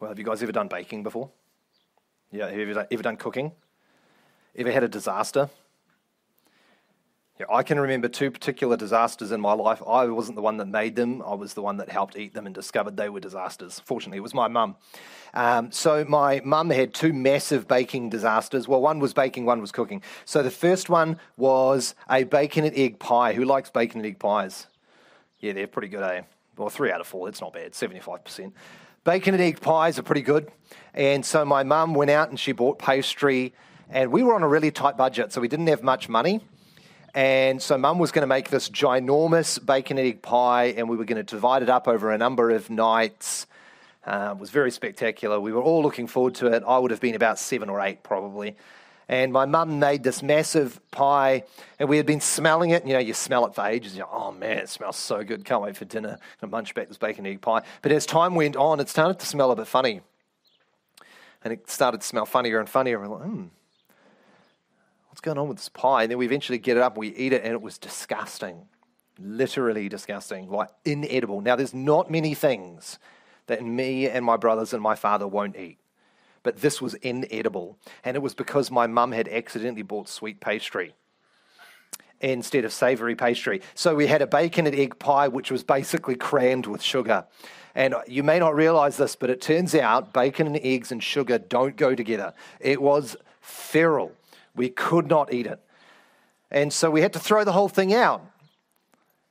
Well, have you guys ever done baking before? Yeah, have you ever done, ever done cooking? Ever had a disaster? Yeah, I can remember two particular disasters in my life. I wasn't the one that made them, I was the one that helped eat them and discovered they were disasters. Fortunately, it was my mum. Um, so, my mum had two massive baking disasters. Well, one was baking, one was cooking. So, the first one was a bacon and egg pie. Who likes bacon and egg pies? Yeah, they're pretty good, eh? Well, three out of four, that's not bad, 75%. Bacon and egg pies are pretty good. And so, my mum went out and she bought pastry, and we were on a really tight budget, so we didn't have much money. And so mum was going to make this ginormous bacon and egg pie, and we were going to divide it up over a number of nights. Uh, it was very spectacular. We were all looking forward to it. I would have been about seven or eight, probably. And my mum made this massive pie, and we had been smelling it. You know, you smell it for ages. You're, oh man, it smells so good. Can't wait for dinner. Gonna munch back this bacon egg pie. But as time went on, it started to smell a bit funny. And it started to smell funnier and funnier. We're like, hmm, what's going on with this pie? And then we eventually get it up and we eat it, and it was disgusting. Literally disgusting, like inedible. Now, there's not many things that me and my brothers and my father won't eat. But this was inedible. And it was because my mum had accidentally bought sweet pastry instead of savory pastry. So we had a bacon and egg pie, which was basically crammed with sugar. And you may not realize this, but it turns out bacon and eggs and sugar don't go together. It was feral. We could not eat it. And so we had to throw the whole thing out.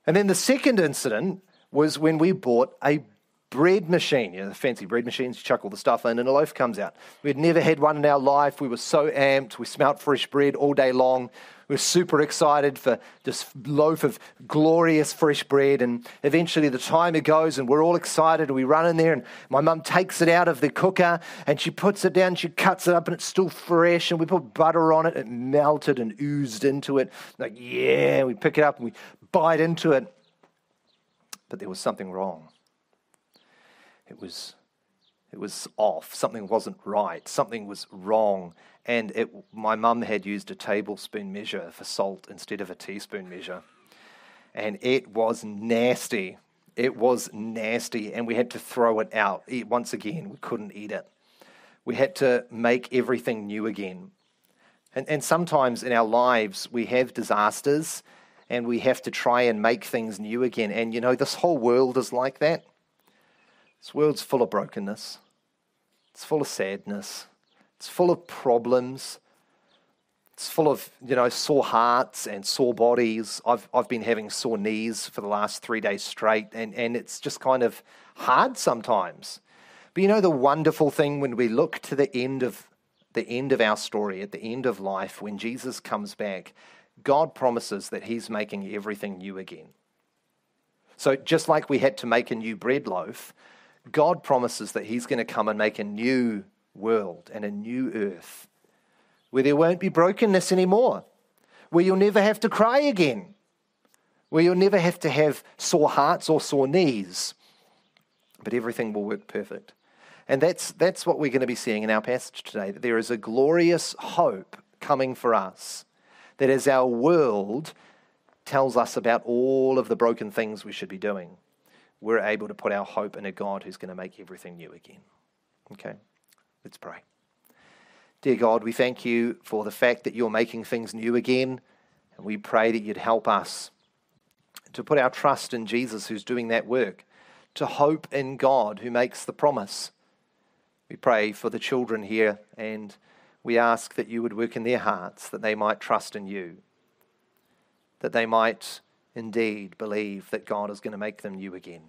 And then the second incident was when we bought a bread machine, you know, the fancy bread machines, you chuck all the stuff in and a loaf comes out. We'd never had one in our life. We were so amped. We smelt fresh bread all day long. We were super excited for this loaf of glorious fresh bread. And eventually the timer goes and we're all excited. We run in there and my mum takes it out of the cooker and she puts it down. She cuts it up and it's still fresh. And we put butter on it. It melted and oozed into it. Like, yeah, we pick it up and we bite into it. But there was something wrong. It was, it was off. Something wasn't right. Something was wrong. And it, my mum had used a tablespoon measure for salt instead of a teaspoon measure. And it was nasty. It was nasty. And we had to throw it out. Once again, we couldn't eat it. We had to make everything new again. And, and sometimes in our lives, we have disasters and we have to try and make things new again. And you know, this whole world is like that. This world's full of brokenness, it's full of sadness, it's full of problems. It's full of, you know, sore hearts and sore bodies. I've, I've been having sore knees for the last three days straight, and, and it's just kind of hard sometimes. But you know the wonderful thing when we look to the end of the end of our story, at the end of life, when Jesus comes back, God promises that He's making everything new again. So just like we had to make a new bread loaf, God promises that He's going to come and make a new world and a new earth where there won't be brokenness anymore, where you'll never have to cry again, where you'll never have to have sore hearts or sore knees, but everything will work perfect. And that's, that's what we're going to be seeing in our passage today that there is a glorious hope coming for us, that as our world tells us about all of the broken things we should be doing, we're able to put our hope in a God who's going to make everything new again. Okay, let's pray. Dear God, we thank you for the fact that you're making things new again, and we pray that you'd help us to put our trust in Jesus who's doing that work, to hope in God who makes the promise. We pray for the children here, and we ask that you would work in their hearts, that they might trust in you, that they might indeed believe that God is going to make them new again.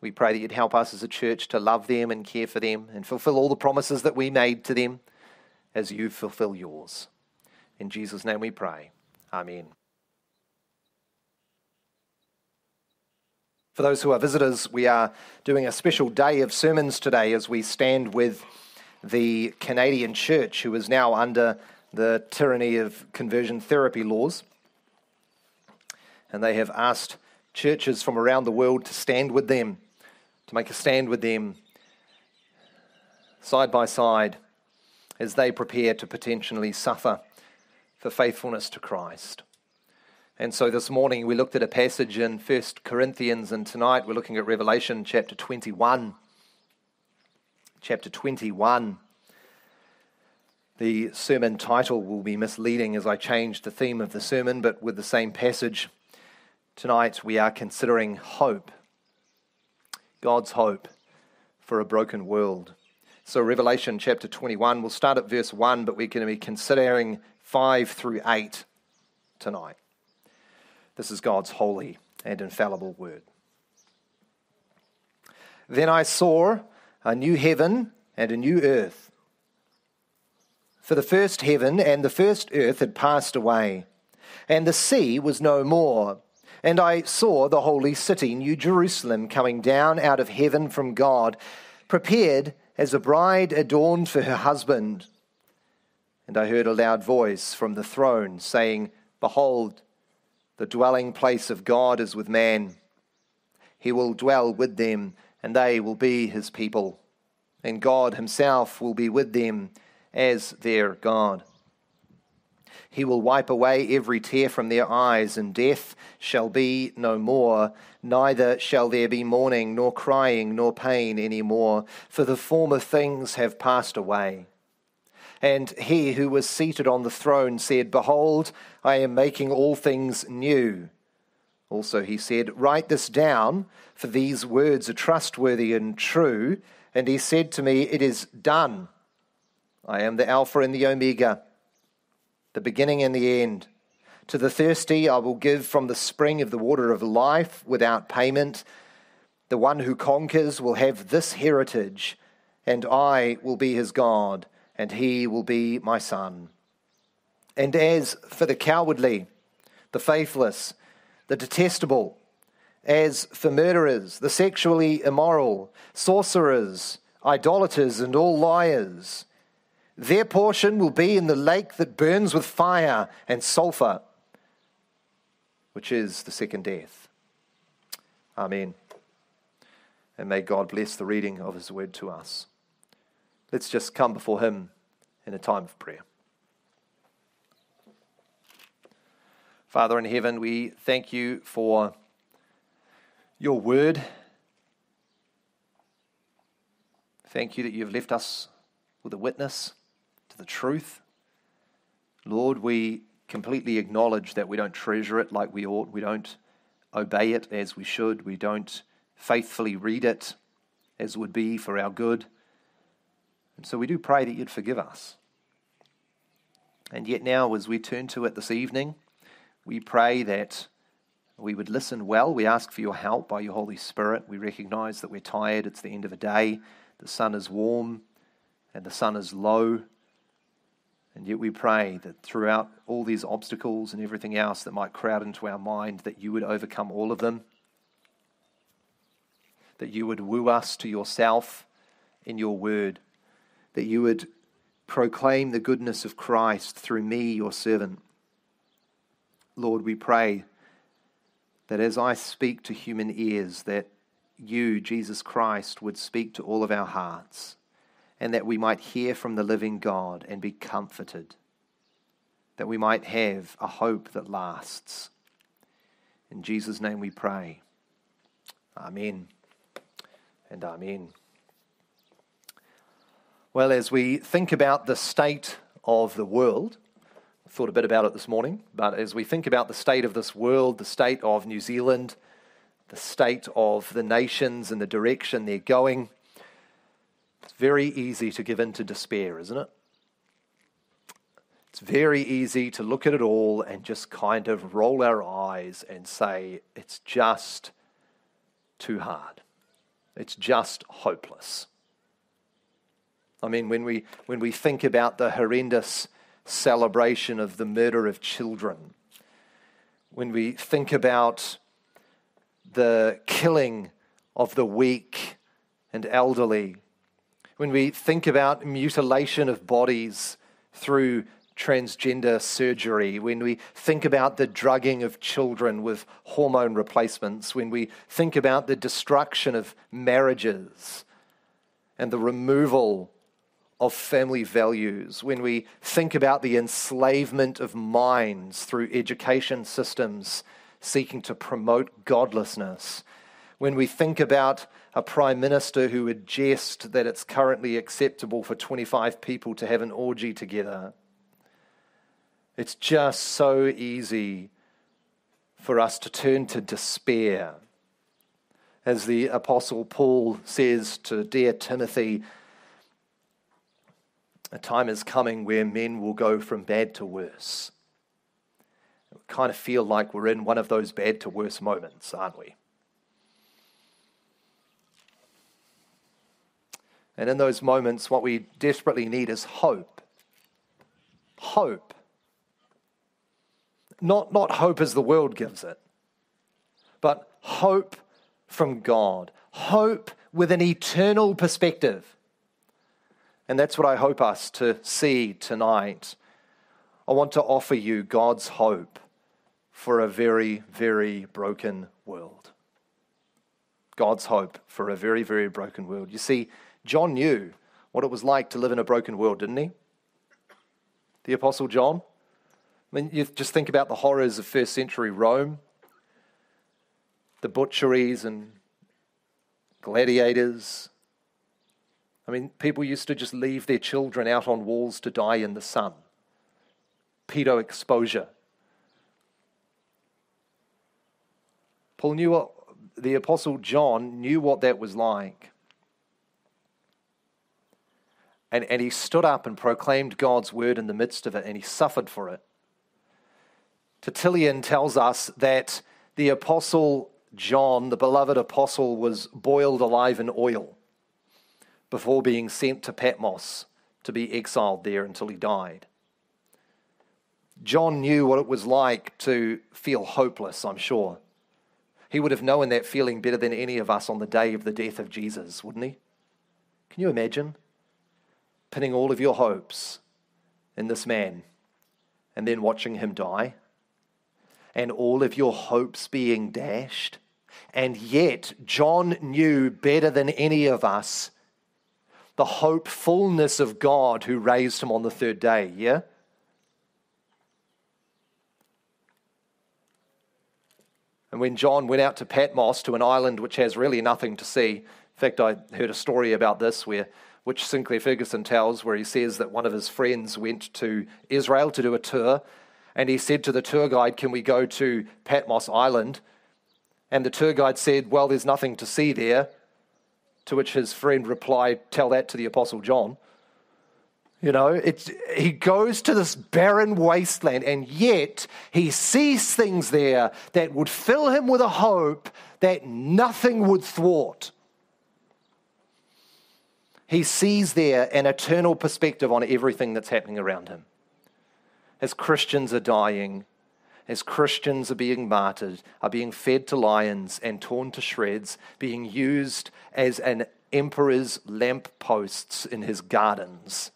We pray that you'd help us as a church to love them and care for them and fulfill all the promises that we made to them as you fulfill yours. In Jesus' name we pray. Amen. For those who are visitors, we are doing a special day of sermons today as we stand with the Canadian church, who is now under the tyranny of conversion therapy laws and they have asked churches from around the world to stand with them, to make a stand with them side by side as they prepare to potentially suffer for faithfulness to Christ. And so this morning we looked at a passage in 1 Corinthians, and tonight we're looking at Revelation chapter 21. chapter 21. The sermon title will be misleading as I change the theme of the sermon, but with the same passage. Tonight we are considering hope, God's hope for a broken world. So, Revelation chapter 21, we'll start at verse 1, but we're going to be considering 5 through 8 tonight. This is God's holy and infallible word. Then I saw a new heaven and a new earth. For the first heaven and the first earth had passed away, and the sea was no more. And I saw the holy city, New Jerusalem, coming down out of heaven from God, prepared as a bride adorned for her husband. And I heard a loud voice from the throne saying, Behold, the dwelling place of God is with man. He will dwell with them, and they will be his people. And God himself will be with them as their God. He will wipe away every tear from their eyes, and death shall be no more. Neither shall there be mourning, nor crying, nor pain any more, for the former things have passed away. And he who was seated on the throne said, Behold, I am making all things new. Also he said, Write this down, for these words are trustworthy and true. And he said to me, It is done. I am the Alpha and the Omega, the beginning and the end. To the thirsty I will give from the spring of the water of life without payment. The one who conquers will have this heritage, and I will be his God and he will be my son. And as for the cowardly, the faithless, the detestable, as for murderers, the sexually immoral, sorcerers, idolaters, and all liars, their portion will be in the lake that burns with fire and sulfur, which is the second death. Amen. And may God bless the reading of his word to us. Let's just come before Him in a time of prayer. Father in heaven, we thank you for your word. Thank you that you've left us with a witness to the truth. Lord, we completely acknowledge that we don't treasure it like we ought. We don't obey it as we should. We don't faithfully read it as would be for our good. And so we do pray that you'd forgive us. And yet, now, as we turn to it this evening, we pray that we would listen well. We ask for your help by your Holy Spirit. We recognize that we're tired. It's the end of a day. The sun is warm and the sun is low. And yet we pray that throughout all these obstacles and everything else that might crowd into our mind, that you would overcome all of them, that you would woo us to yourself in your word, that you would proclaim the goodness of Christ through me, your servant. Lord, we pray that as I speak to human ears, that you, Jesus Christ, would speak to all of our hearts, and that we might hear from the living God and be comforted, that we might have a hope that lasts. In Jesus' name we pray. Amen and amen. Well, as we think about the state of the world, I thought a bit about it this morning, but as we think about the state of this world, the state of New Zealand, the state of the nations and the direction they're going, it's very easy to give in to despair, isn't it? It's very easy to look at it all and just kind of roll our eyes and say, it's just too hard. It's just hopeless. I mean, when we, when we think about the horrendous celebration of the murder of children, when we think about the killing of the weak and elderly, when we think about mutilation of bodies through transgender surgery, when we think about the drugging of children with hormone replacements, when we think about the destruction of marriages and the removal of family values, when we think about the enslavement of minds through education systems seeking to promote godlessness, when we think about a prime minister who would jest that it's currently acceptable for 25 people to have an orgy together. It's just so easy for us to turn to despair. As the Apostle Paul says to dear Timothy, a time is coming where men will go from bad to worse. We kind of feel like we're in one of those bad to worse moments, aren't we? And in those moments, what we desperately need is hope. Hope. Not, not hope as the world gives it, but hope from God. Hope with an eternal perspective. And that's what I hope us to see tonight. I want to offer you God's hope for a very, very broken world. God's hope for a very, very broken world. You see, John knew what it was like to live in a broken world, didn't he? The Apostle John. I mean, you just think about the horrors of first century Rome, the butcheries and gladiators. I mean, people used to just leave their children out on walls to die in the sun. Pedo exposure. Paul knew what, the Apostle John knew what that was like. And, and he stood up and proclaimed God's word in the midst of it, and he suffered for it. Tertullian tells us that the apostle John, the beloved apostle, was boiled alive in oil before being sent to Patmos to be exiled there until he died. John knew what it was like to feel hopeless, I'm sure. He would have known that feeling better than any of us on the day of the death of Jesus, wouldn't he? Can you imagine? Pinning all of your hopes in this man and then watching him die, and all of your hopes being dashed. And yet, John knew better than any of us the hopefulness of God who raised him on the third day, yeah? And when John went out to Patmos, to an island which has really nothing to see, in fact, I heard a story about this where which Sinclair Ferguson tells, where he says that one of his friends went to Israel to do a tour, and he said to the tour guide, Can we go to Patmos Island? And the tour guide said, Well, there's nothing to see there. To which his friend replied, Tell that to the Apostle John. You know, he goes to this barren wasteland, and yet he sees things there that would fill him with a hope that nothing would thwart. He sees there an eternal perspective on everything that's happening around him. As Christians are dying, as Christians are being martyred, are being fed to lions and torn to shreds, being used as an emperor's lamp posts in his gardens,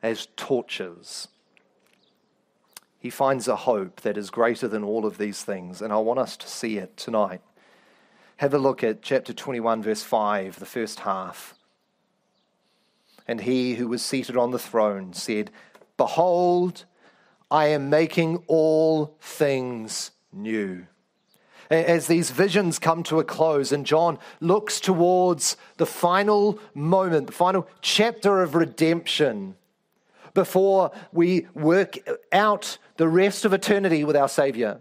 as torches. He finds a hope that is greater than all of these things, and I want us to see it tonight. Have a look at chapter 21, verse 5, the first half. And he who was seated on the throne said, Behold, I am making all things new. As these visions come to a close, and John looks towards the final moment, the final chapter of redemption, before we work out the rest of eternity with our Savior,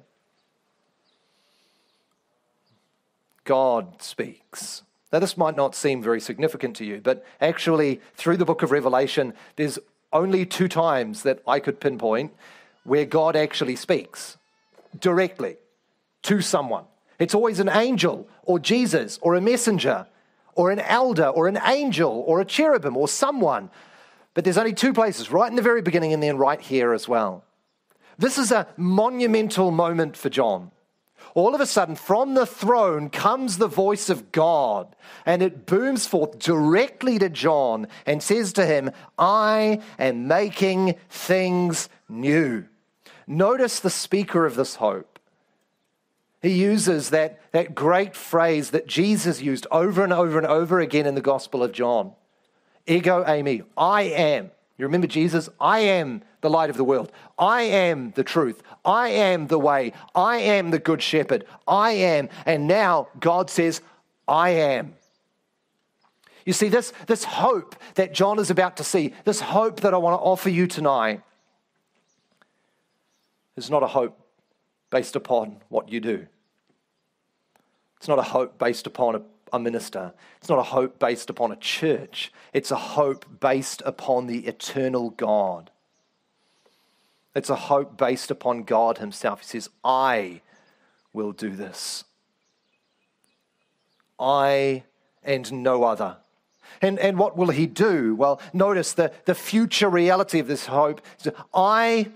God speaks. Now, this might not seem very significant to you, but actually, through the book of Revelation, there's only two times that I could pinpoint where God actually speaks directly to someone. It's always an angel or Jesus or a messenger or an elder or an angel or a cherubim or someone. But there's only two places, right in the very beginning and then right here as well. This is a monumental moment for John all of a sudden, from the throne comes the voice of God, and it booms forth directly to John and says to him, I am making things new. Notice the speaker of this hope. He uses that, that great phrase that Jesus used over and over and over again in the Gospel of John ego eimi, I am. You remember Jesus? I am the light of the world. I am the truth. I am the way. I am the good shepherd. I am. And now God says, I am. You see, this, this hope that John is about to see, this hope that I want to offer you tonight, is not a hope based upon what you do. It's not a hope based upon a, a, minister. It's not a hope based upon a church. It's a hope based upon the eternal God. It's a hope based upon God Himself. He says, I will do this. I and no other. And, and what will he do? Well, notice the, the future reality of this hope. I,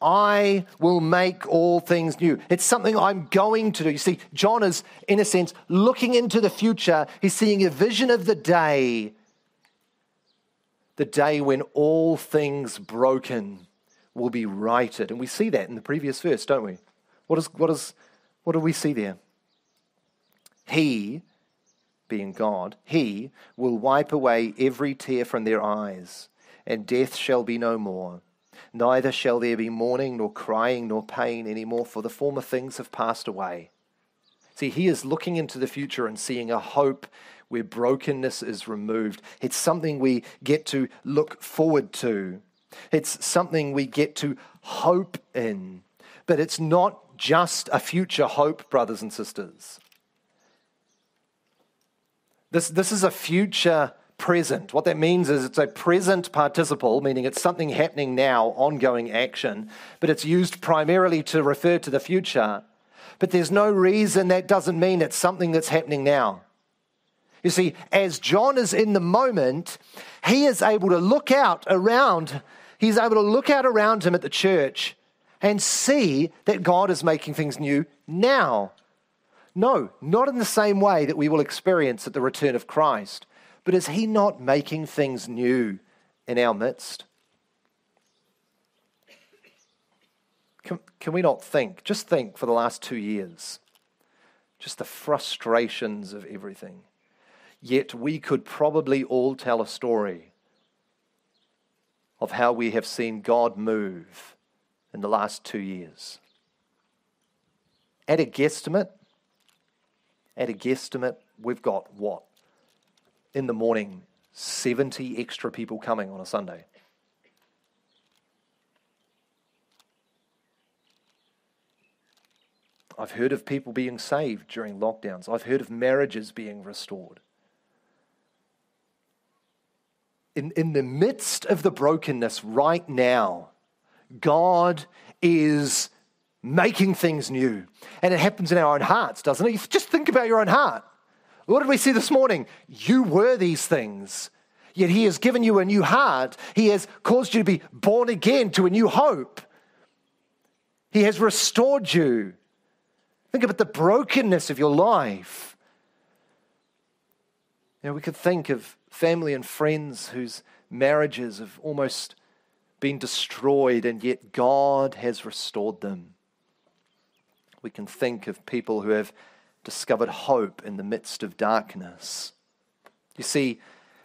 I will make all things new. It's something I'm going to do. You see, John is, in a sense, looking into the future. He's seeing a vision of the day, the day when all things broken will be righted. And we see that in the previous verse, don't we? What, is, what, is, what do we see there? He being God, he will wipe away every tear from their eyes, and death shall be no more. Neither shall there be mourning, nor crying, nor pain any more, for the former things have passed away. See, he is looking into the future and seeing a hope where brokenness is removed. It's something we get to look forward to, it's something we get to hope in. But it's not just a future hope, brothers and sisters. This, this is a future present. What that means is it's a present participle, meaning it's something happening now, ongoing action, but it's used primarily to refer to the future. But there's no reason that doesn't mean it's something that's happening now. You see, as John is in the moment, he is able to look out around, he's able to look out around him at the church and see that God is making things new now. No, not in the same way that we will experience at the return of Christ. But is He not making things new in our midst? Can, can we not think, just think for the last two years, just the frustrations of everything? Yet we could probably all tell a story of how we have seen God move in the last two years. At a guesstimate, at a guesstimate, we've got what? In the morning, 70 extra people coming on a Sunday. I've heard of people being saved during lockdowns. I've heard of marriages being restored. In, in the midst of the brokenness right now, God is making things new. And it happens in our own hearts, doesn't it? Just think about your own heart. What did we see this morning? You were these things. Yet He has given you a new heart. He has caused you to be born again to a new hope. He has restored you. Think about the brokenness of your life. You know, we could think of family and friends whose marriages have almost been destroyed, and yet God has restored them. We can think of people who have discovered hope in the midst of darkness. You see,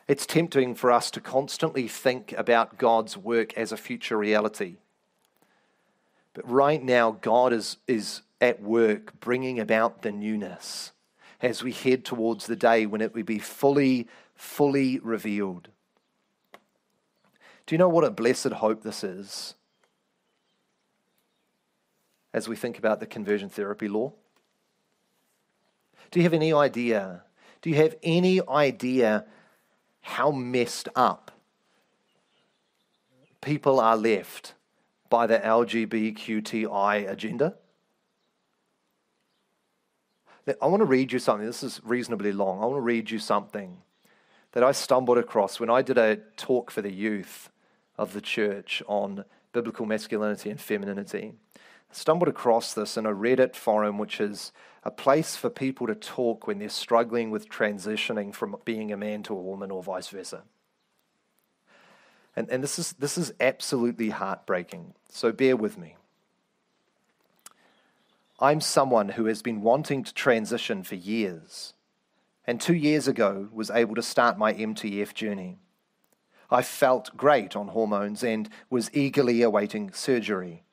it's tempting for us to constantly think about God's work as a future reality. But right now, God is, is at work bringing about the newness as we head towards the day when it will be fully, fully revealed. Do you know what a blessed hope this is? as we think about the conversion therapy law? Do you have any idea? Do you have any idea how messed up people are left by the LGBTQI agenda? I want to read you something. This is reasonably long. I want to read you something that I stumbled across when I did a talk for the youth of the church on biblical masculinity and femininity stumbled across this in a Reddit forum, which is a place for people to talk when they're struggling with transitioning from being a man to a woman or vice versa. And, and this, is, this is absolutely heartbreaking, so bear with me. I'm someone who has been wanting to transition for years, and two years ago was able to start my MTF journey. I felt great on hormones and was eagerly awaiting surgery.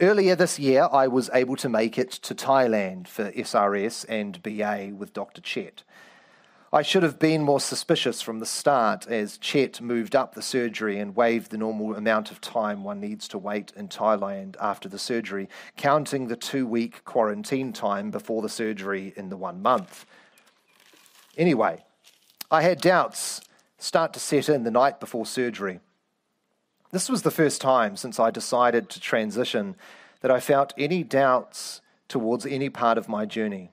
Earlier this year, I was able to make it to Thailand for SRS and BA with Dr. Chet. I should have been more suspicious from the start as Chet moved up the surgery and waived the normal amount of time one needs to wait in Thailand after the surgery, counting the two week quarantine time before the surgery in the one month. Anyway, I had doubts start to set in the night before surgery. This was the first time since I decided to transition that I felt any doubts towards any part of my journey.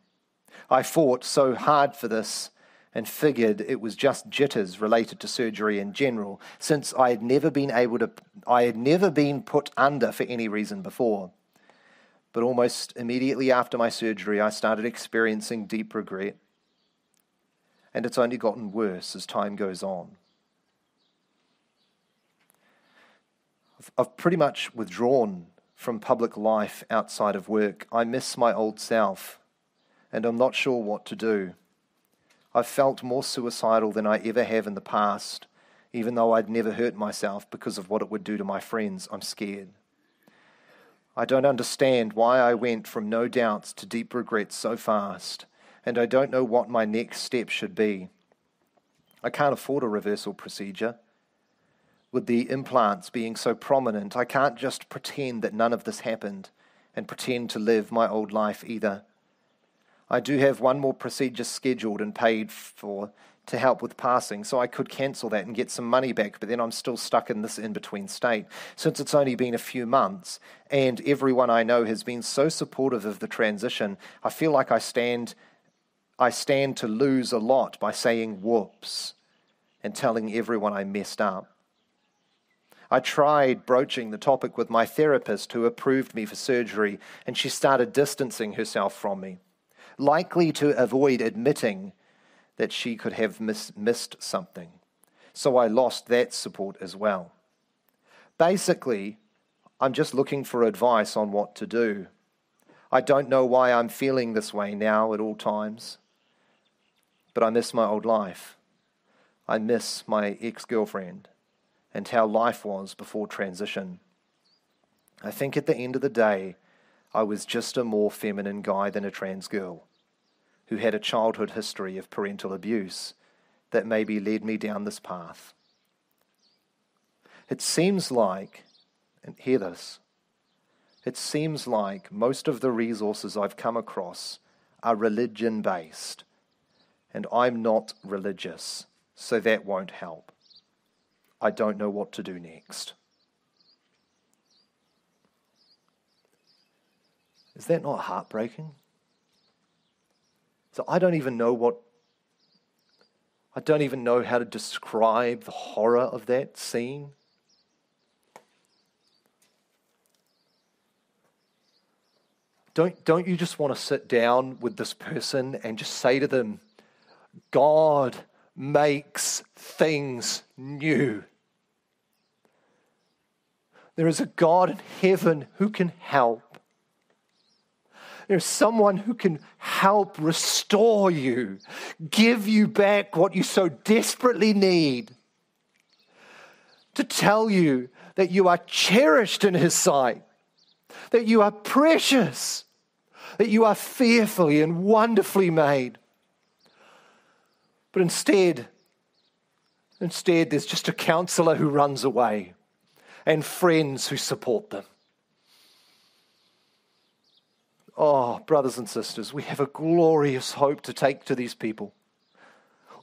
I fought so hard for this and figured it was just jitters related to surgery in general, since I had never been able to I had never been put under for any reason before. But almost immediately after my surgery, I started experiencing deep regret. And it's only gotten worse as time goes on. I've pretty much withdrawn from public life outside of work. I miss my old self, and I'm not sure what to do. I've felt more suicidal than I ever have in the past, even though I'd never hurt myself because of what it would do to my friends. I'm scared. I don't understand why I went from no doubts to deep regrets so fast, and I don't know what my next step should be. I can't afford a reversal procedure. With the implants being so prominent, I can't just pretend that none of this happened and pretend to live my old life either. I do have one more procedure scheduled and paid for to help with passing, so I could cancel that and get some money back, but then I'm still stuck in this in between state. Since it's only been a few months and everyone I know has been so supportive of the transition, I feel like I stand I stand to lose a lot by saying whoops and telling everyone I messed up. I tried broaching the topic with my therapist who approved me for surgery, and she started distancing herself from me likely to avoid admitting that she could have miss, missed something. So I lost that support as well. Basically, I'm just looking for advice on what to do. I don't know why I'm feeling this way now at all times, but I miss my old life. I miss my ex girlfriend and how life was before transition. I think at the end of the day, I was just a more feminine guy than a trans girl who had a childhood history of parental abuse that maybe led me down this path. It seems like, and hear this, it seems like most of the resources I've come across are religion based, and I'm not religious, so that won't help. I don't know what to do next. Is that not heartbreaking? So I don't even know what, I don't even know how to describe the horror of that scene. Don't, don't you just want to sit down with this person and just say to them, God makes things new. There is a God in heaven who can help. There's someone who can help restore you, give you back what you so desperately need, to tell you that you are cherished in His sight, that you are precious, that you are fearfully and wonderfully made. But instead, instead, there's just a counselor who runs away and friends who support them. Oh, brothers and sisters, we have a glorious hope to take to these people.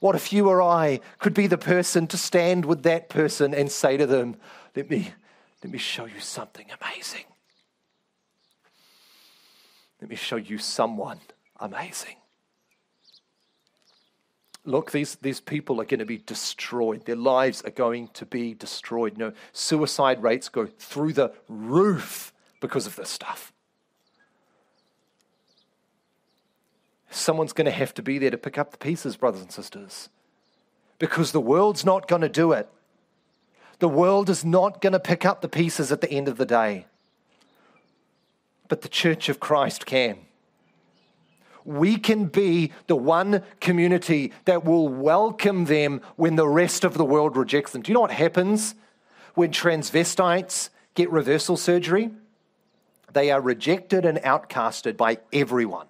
What if you or I could be the person to stand with that person and say to them, Let me, let me show you something amazing. Let me show you someone amazing. Look, these, these people are going to be destroyed. Their lives are going to be destroyed. You know, suicide rates go through the roof because of this stuff. Someone's going to have to be there to pick up the pieces, brothers and sisters. Because the world's not going to do it. The world is not going to pick up the pieces at the end of the day. But the church of Christ can. we can be the one community that will welcome them when the rest of the world rejects them. Do you know what happens when transvestites get reversal surgery? They are rejected and outcasted by everyone.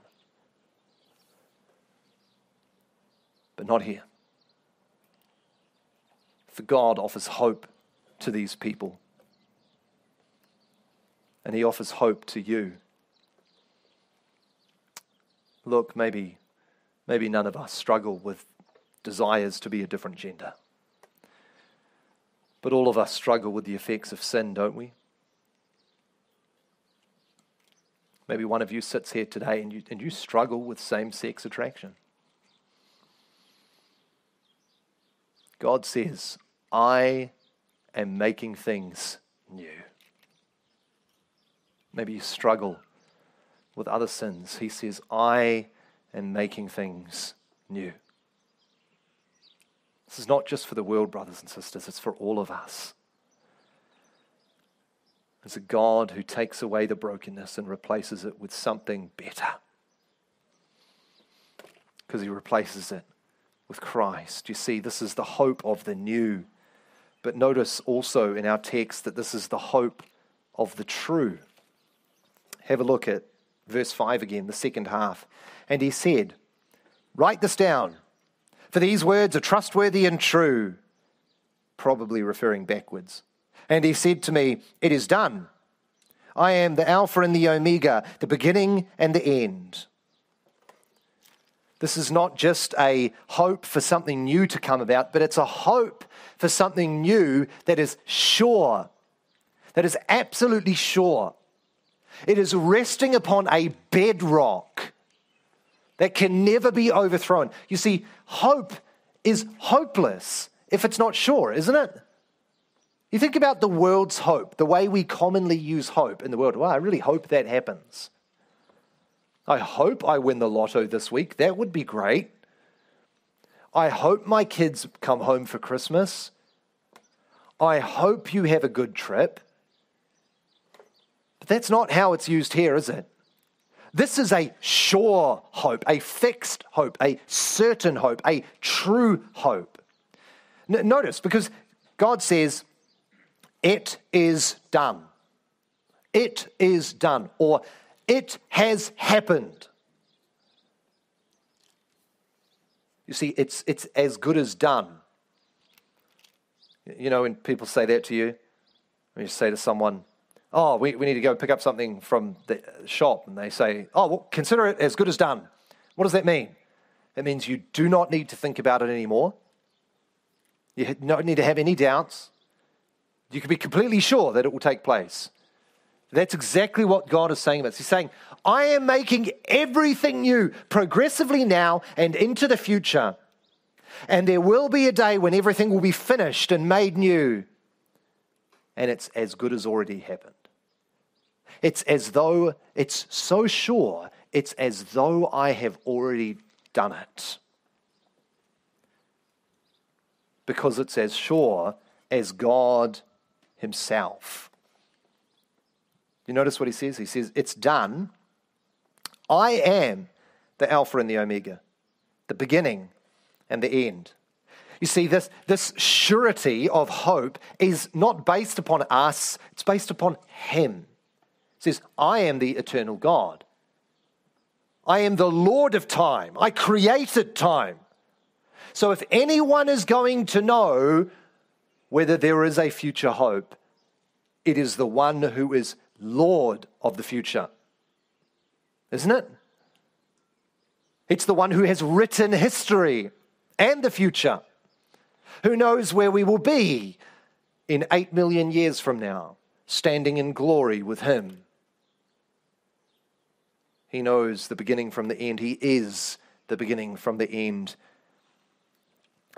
But not here. For God offers hope to these people. And He offers hope to you. Look, maybe, maybe none of us struggle with desires to be a different gender. But all of us struggle with the effects of sin, don't we? Maybe one of you sits here today and you, and you struggle with same sex attraction. God says, I am making things new. Maybe you struggle with other sins. He says, I am making things new. This is not just for the world, brothers and sisters, it's for all of us. It's a God who takes away the brokenness and replaces it with something better. Because he replaces it with Christ. You see, this is the hope of the new. But notice also in our text that this is the hope of the true. Have a look at verse 5 again, the second half. And he said, Write this down, for these words are trustworthy and true, probably referring backwards. And he said to me, It is done. I am the Alpha and the Omega, the beginning and the end. This is not just a hope for something new to come about, but it's a hope for something new that is sure, that is absolutely sure. It is resting upon a bedrock that can never be overthrown. You see, hope is hopeless if it's not sure, isn't it? You think about the world's hope, the way we commonly use hope in the world. Well, I really hope that happens. I hope I win the lotto this week. That would be great. I hope my kids come home for Christmas. I hope you have a good trip. But that's not how it's used here, is it? This is a sure hope, a fixed hope, a certain hope, a true hope. N- notice, because God says, it is done. It is done. Or it has happened. You see, it's, it's as good as done. You know, when people say that to you, when you say to someone, Oh, we, we need to go pick up something from the shop, and they say, Oh, well, consider it as good as done. What does that mean? It means you do not need to think about it anymore. You don't need to have any doubts. You can be completely sure that it will take place. That's exactly what God is saying about this. He's saying, I am making everything new progressively now and into the future. And there will be a day when everything will be finished and made new. And it's as good as already happened. It's as though it's so sure, it's as though I have already done it. Because it's as sure as God Himself. You notice what he says? He says, It's done. I am the Alpha and the Omega, the beginning and the end. You see, this, this surety of hope is not based upon us, it's based upon Him. It says, I am the eternal God. I am the Lord of time. I created time. So if anyone is going to know whether there is a future hope, it is the one who is Lord of the future. Isn't it? It's the one who has written history and the future, who knows where we will be in eight million years from now, standing in glory with Him. He knows the beginning from the end. He is the beginning from the end.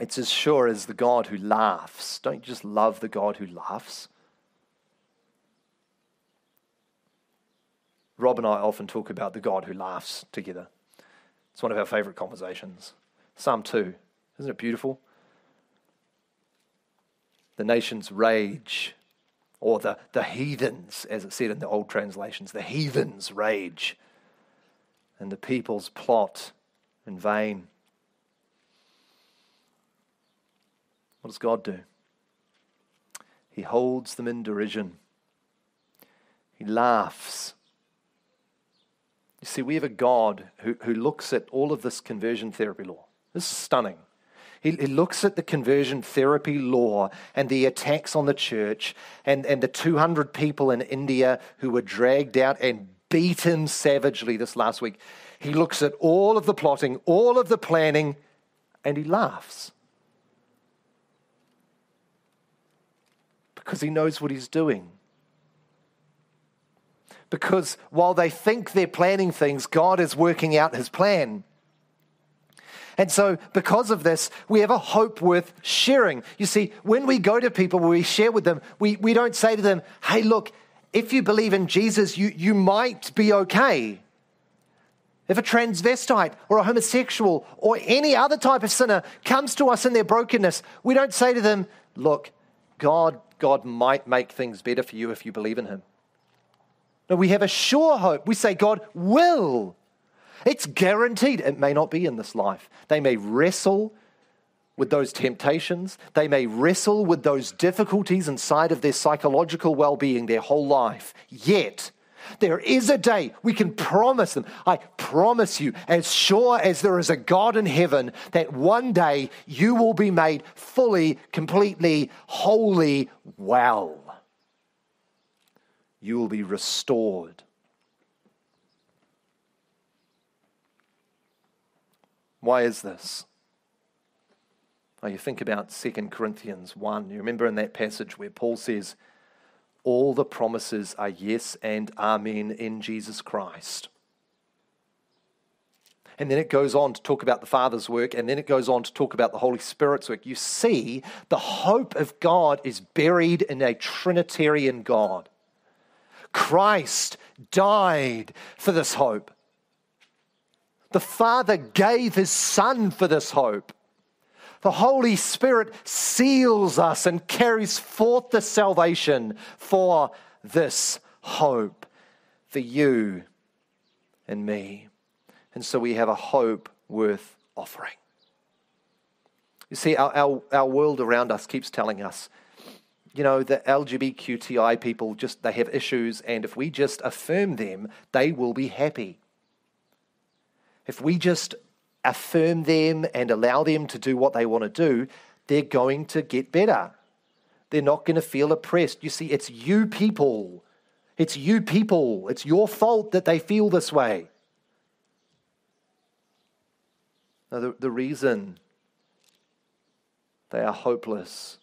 It's as sure as the God who laughs. Don't you just love the God who laughs? Rob and I often talk about the God who laughs together. It's one of our favorite conversations. Psalm 2. Isn't it beautiful? The nations rage, or the, the heathens, as it said in the old translations, the heathens rage. and the people's plot in vain. What does God do? He holds them in derision. He laughs. You see, we have a God who, who looks at all of this conversion therapy law. This is stunning. He, he, looks at the conversion therapy law and the attacks on the church and, and the 200 people in India who were dragged out and beaten savagely this last week. He looks at all of the plotting, all of the planning, and he laughs. Because he knows what he's doing. Because while they think they're planning things, God is working out his plan. And so, because of this, we have a hope worth sharing. You see, when we go to people, we share with them, we, we don't say to them, hey, look, if you believe in Jesus, you, you might be okay. If a transvestite or a homosexual or any other type of sinner comes to us in their brokenness, we don't say to them, look, God, God might make things better for you if you believe in him. No, we have a sure hope. We say God will. It's guaranteed. It may not be in this life. They may wrestle with those temptations. They may wrestle with those difficulties inside of their psychological well being their whole life. Yet, there is a day we can promise them. I promise you, as sure as there is a God in heaven, that one day you will be made fully, completely, wholly well. You will be restored Why is this? Well, you think about 2 Corinthians 1. You remember in that passage where Paul says, All the promises are yes and amen in Jesus Christ. And then it goes on to talk about the Father's work, and then it goes on to talk about the Holy Spirit's work. You see, the hope of God is buried in a Trinitarian God. Christ died for this hope. The Father gave His Son for this hope. The Holy Spirit seals us and carries forth the salvation for this hope for you and me. And so we have a hope worth offering. You see, our, our, our world around us keeps telling us, you know, the LGBTQI people just, they have issues, and if we just affirm them, they will be happy if we just affirm them and allow them to do what they want to do, they're going to get better. They're not going to feel oppressed. You see, it's you people. It's you people. It's your fault that they feel this way. Now, the, the reason they are hopeless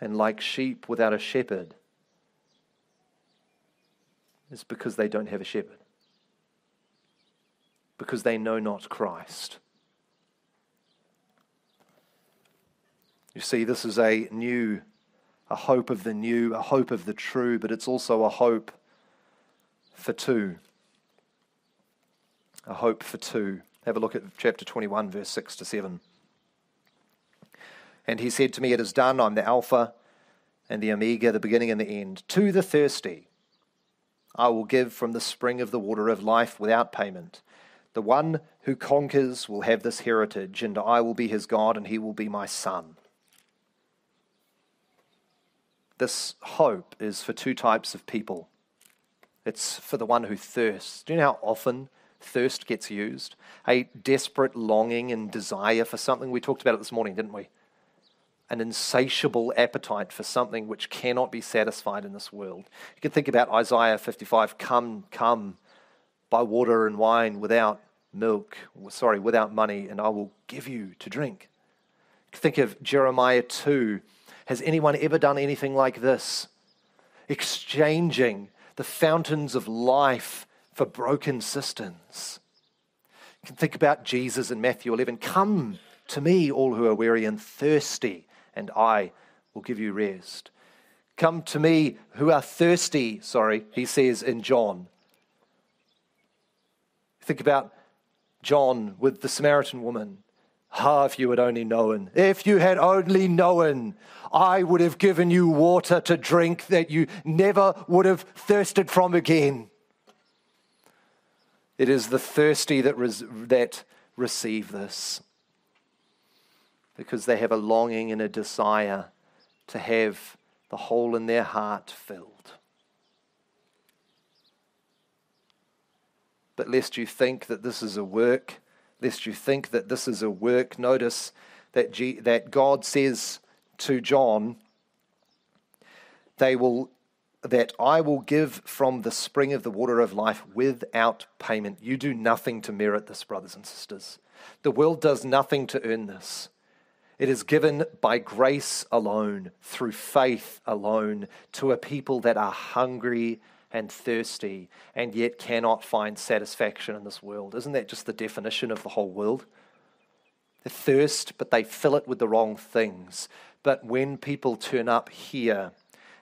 and like sheep without a shepherd is because they don't have a shepherd because they know not Christ. You see, this is a new, a hope of the new, a hope of the true, but it's also a hope for two. A hope for two. Have a look at chapter 21, verse 6 to 7. And he said to me, It is done. I'm the Alpha and the Omega, the beginning and the end. To the thirsty, I will give from the spring of the water of life without payment. The one who conquers will have this heritage, and I will be his God, and he will be my son. This hope is for two types of people. It's for the one who thirsts. Do you know how often thirst gets used? A desperate longing and desire for something. We talked about it this morning, didn't we? An insatiable appetite for something which cannot be satisfied in this world. You can think about Isaiah 55 Come, come, buy water and wine without milk, sorry, without money, and I will give you to drink. Think of Jeremiah 2. Has anyone ever done anything like this? Exchanging the fountains of life for broken cisterns. You can think about Jesus in Matthew 11. Come to me, all who are weary and thirsty, and I will give you rest. Come to me who are thirsty, sorry, he says in John. Think about John with the Samaritan woman. Ah, if you had only known, if you had only known, I would have given you water to drink that you never would have thirsted from again. It is the thirsty that, res- that receive this because they have a longing and a desire to have the hole in their heart filled. But lest you think that this is a work, lest you think that this is a work, notice that, G- that God says to John, they will that I will give from the spring of the water of life without payment. You do nothing to merit this, brothers and sisters. The world does nothing to earn this. It is given by grace alone, through faith alone, to a people that are hungry and thirsty and yet cannot find satisfaction in this world. Isn't that just the definition of the whole world? They thirst, but they fill it with the wrong things. But when people turn up here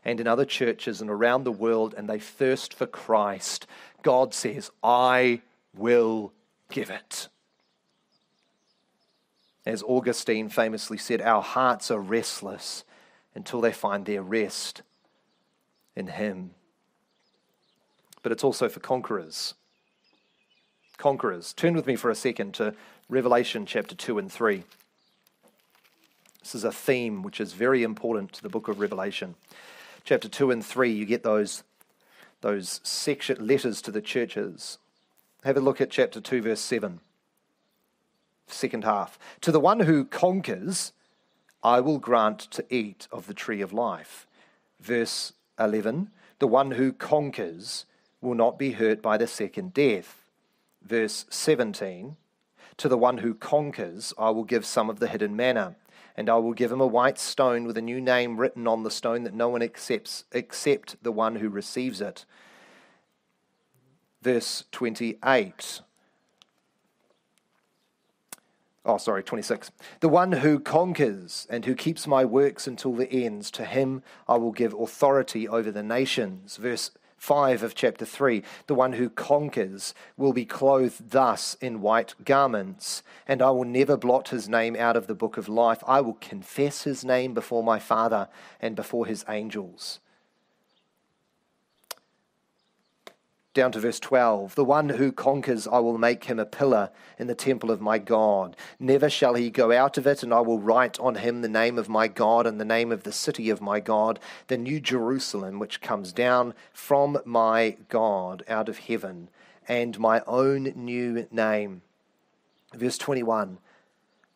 and in other churches and around the world and they thirst for Christ, God says, I will give it. As Augustine famously said, our hearts are restless until they find their rest in Him. But it's also for conquerors. Conquerors. Turn with me for a second to Revelation chapter 2 and 3. This is a theme which is very important to the book of Revelation. Chapter 2 and 3, you get those, those section letters to the churches. Have a look at chapter 2, verse 7 second half. To the one who conquers, I will grant to eat of the tree of life. Verse 11 The one who conquers will not be hurt by the second death. Verse 17 To the one who conquers, I will give some of the hidden manna, and I will give him a white stone with a new name written on the stone that no one accepts except the one who receives it. Verse 28 Oh, sorry, 26. The one who conquers and who keeps my works until the ends, to him I will give authority over the nations. Verse 5 of chapter 3 The one who conquers will be clothed thus in white garments, and I will never blot his name out of the book of life. I will confess his name before my Father and before his angels. Down to verse 12. The one who conquers, I will make him a pillar in the temple of my God. Never shall he go out of it, and I will write on him the name of my God and the name of the city of my God, the new Jerusalem, which comes down from my God out of heaven, and my own new name. Verse 21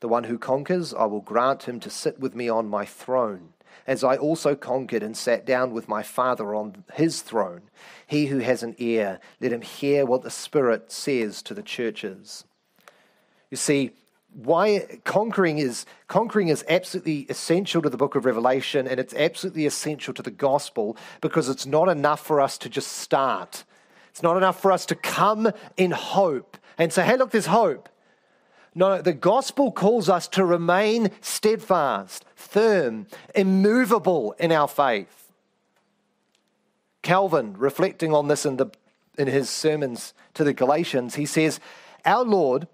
The one who conquers, I will grant him to sit with me on my throne as I also conquered and sat down with my Father on his throne. He who has an ear, let him hear what the Spirit says to the churches. You see, why conquering is conquering is absolutely essential to the book of revelation and it's absolutely essential to the gospel because it's not enough for us to just start it's not enough for us to come in hope and say hey look there's hope no, the gospel calls us to remain steadfast, firm, immovable in our faith. Calvin, reflecting on this in, the, in his sermons to the Galatians, he says, Our Lord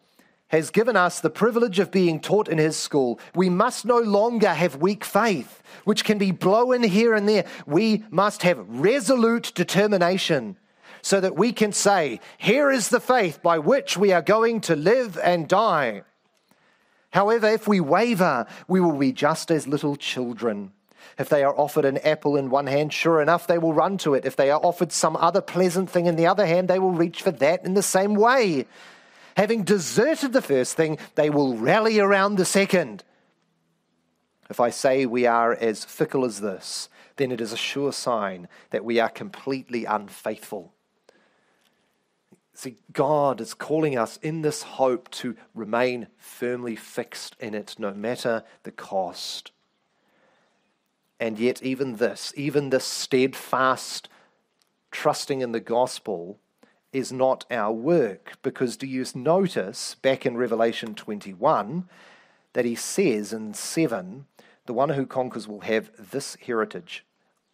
has given us the privilege of being taught in his school. We must no longer have weak faith, which can be blown here and there. We must have resolute determination so that we can say, Here is the faith by which we are going to live and die. However, if we waver, we will be just as little children. If they are offered an apple in one hand, sure enough, they will run to it. If they are offered some other pleasant thing in the other hand, they will reach for that in the same way. Having deserted the first thing, they will rally around the second. If I say we are as fickle as this, then it is a sure sign that we are completely unfaithful. See, God is calling us in this hope to remain firmly fixed in it, no matter the cost. And yet, even this, even this steadfast trusting in the gospel, is not our work. Because do you notice back in Revelation 21 that he says in 7 the one who conquers will have this heritage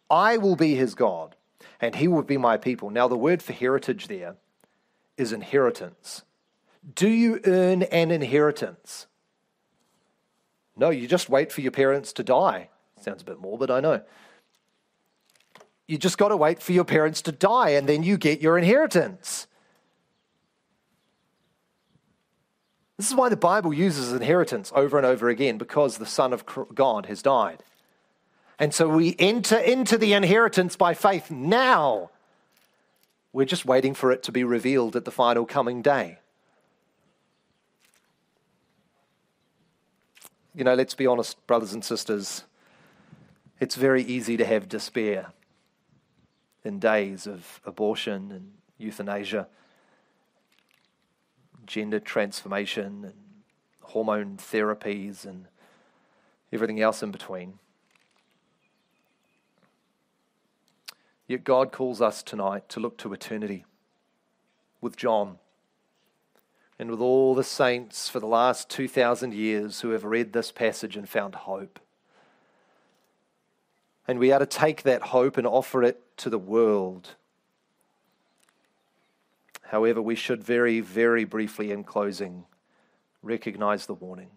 I will be his God, and he will be my people. Now, the word for heritage there is inheritance. Do you earn an inheritance? No, you just wait for your parents to die. Sounds a bit morbid, I know. You just got to wait for your parents to die and then you get your inheritance. This is why the Bible uses inheritance over and over again, because the Son of God has died. And so we enter into the inheritance by faith now. We're just waiting for it to be revealed at the final coming day. You know, let's be honest, brothers and sisters. It's very easy to have despair in days of abortion and euthanasia, gender transformation, and hormone therapies, and everything else in between. Yet God calls us tonight to look to eternity with John and with all the saints for the last 2,000 years who have read this passage and found hope. And we are to take that hope and offer it to the world. However, we should very, very briefly in closing recognize the warning.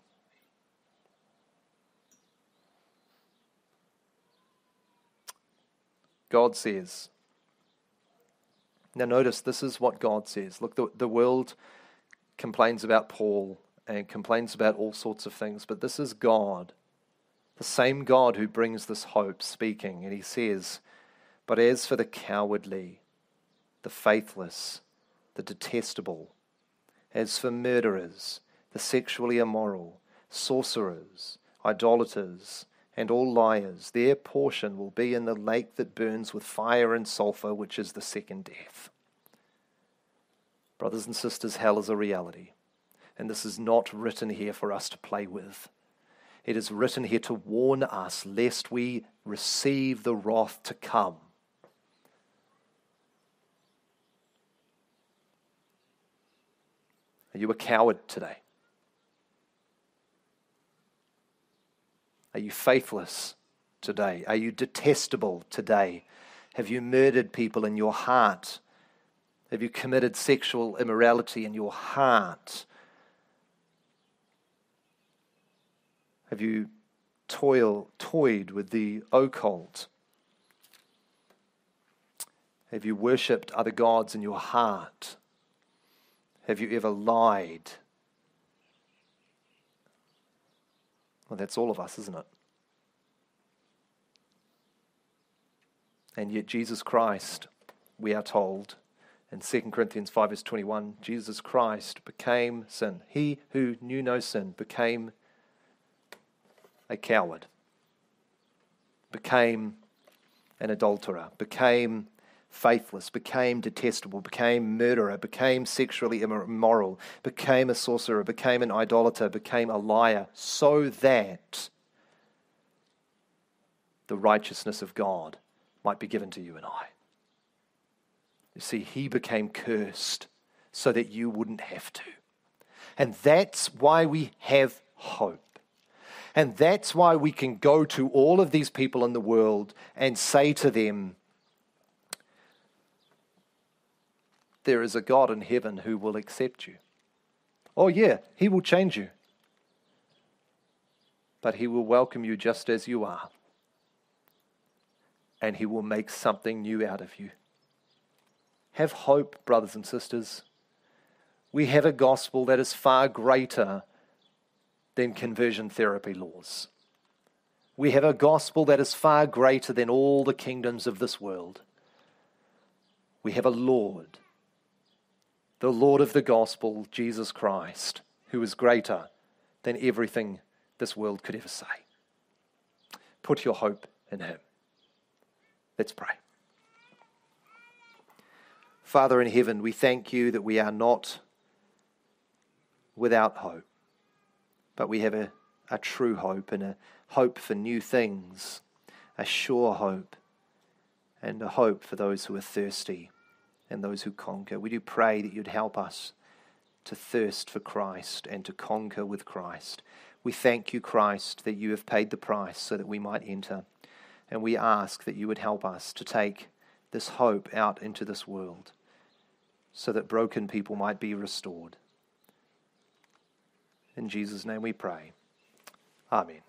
God says, now notice this is what God says. Look, the, the world complains about Paul and complains about all sorts of things, but this is God, the same God who brings this hope, speaking. And he says, But as for the cowardly, the faithless, the detestable, as for murderers, the sexually immoral, sorcerers, idolaters, and all liars, their portion will be in the lake that burns with fire and sulfur, which is the second death. Brothers and sisters, hell is a reality. And this is not written here for us to play with. It is written here to warn us lest we receive the wrath to come. Are you a coward today? Are you faithless today? Are you detestable today? Have you murdered people in your heart? Have you committed sexual immorality in your heart? Have you toil, toyed with the occult? Have you worshipped other gods in your heart? Have you ever lied? Well, that's all of us, isn't it? And yet, Jesus Christ, we are told, in 2 Corinthians 5, verse 21, Jesus Christ became sin. He who knew no sin became a coward, became an adulterer, became faithless, became detestable, became murderer, became sexually immoral, became a sorcerer, became an idolater, became a liar, so that the righteousness of God might be given to you and I. You see, he became cursed so that you wouldn't have to. And that's why we have hope. And that's why we can go to all of these people in the world and say to them, There is a God in heaven who will accept you. Oh, yeah, he will change you. But he will welcome you just as you are. And he will make something new out of you. Have hope, brothers and sisters. We have a gospel that is far greater than conversion therapy laws. We have a gospel that is far greater than all the kingdoms of this world. We have a Lord, the Lord of the gospel, Jesus Christ, who is greater than everything this world could ever say. Put your hope in Him. Let's pray. Father in heaven, we thank you that we are not without hope, but we have a, a true hope and a hope for new things, a sure hope, and a hope for those who are thirsty and those who conquer. We do pray that you'd help us to thirst for Christ and to conquer with Christ. We thank you, Christ, that you have paid the price so that we might enter. And we ask that you would help us to take this hope out into this world so that broken people might be restored. In Jesus' name we pray. Amen.